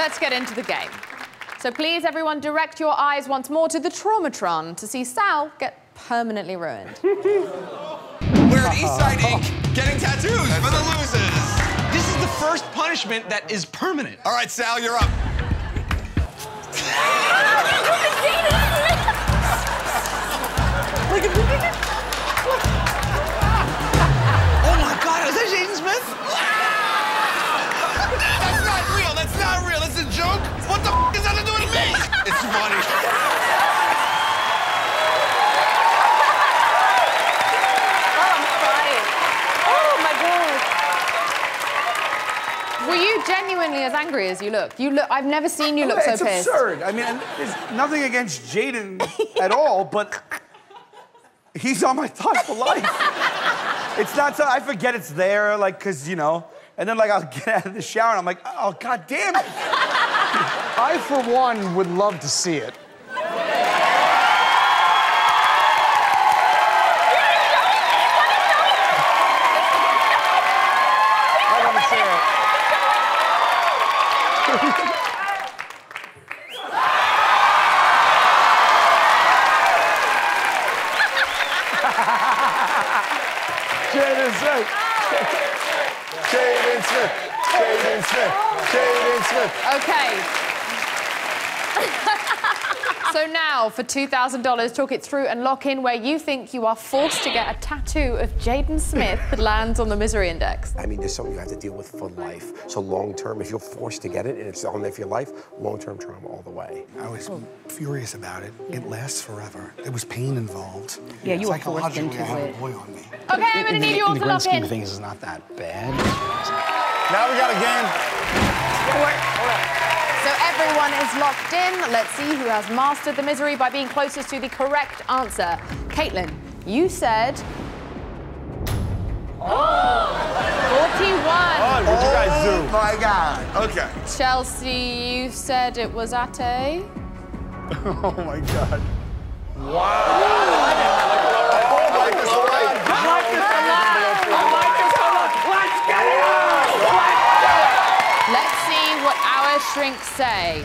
Let's get into the game. So please, everyone, direct your eyes once more to the Traumatron to see Sal get permanently ruined. We're at Eastside Inc. getting tattoos for the losers. This is the first punishment that is permanent. All right, Sal, you're up. genuinely as angry as you look? You look. I've never seen you look so it's pissed. absurd. I mean, and there's nothing against Jaden at all, but he's on my thought for life. It's not so I forget it's there, like, cause you know, and then like I'll get out of the shower and I'm like, oh god damn it. I, for one, would love to see it. Jaden Smith. Oh. Jaden Smith. Jaden Smith. Jaden Smith. Okay. so now, for $2,000, talk it through and lock in where you think you are forced to get a tattoo of Jaden Smith that lands on the misery index. I mean, there's something you have to deal with for life. So long term, if you're forced to get it and it's on there for your life, long term trauma all the way. I was furious about it. It lasts forever. There was pain involved. Yeah, you were forced into I have it. a boy on me. Okay, I'm gonna need you all in to the grand lock scheme in. of things, it's not that bad. Now we got a game. So everyone is locked in. Let's see who has mastered the misery by being closest to the correct answer. Caitlin, you said. 41. What'd you guys do? Oh, oh my God. Okay. Chelsea, you said it was Ate. Oh my god. Let's see what our shrinks say.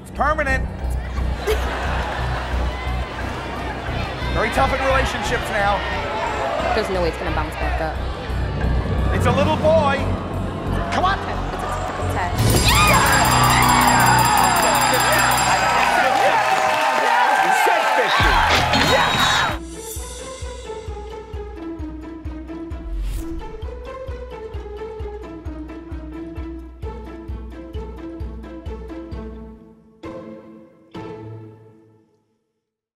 It's permanent. Very tough in relationships now. There's no way it's gonna bounce back up. It's a little boy. Come on.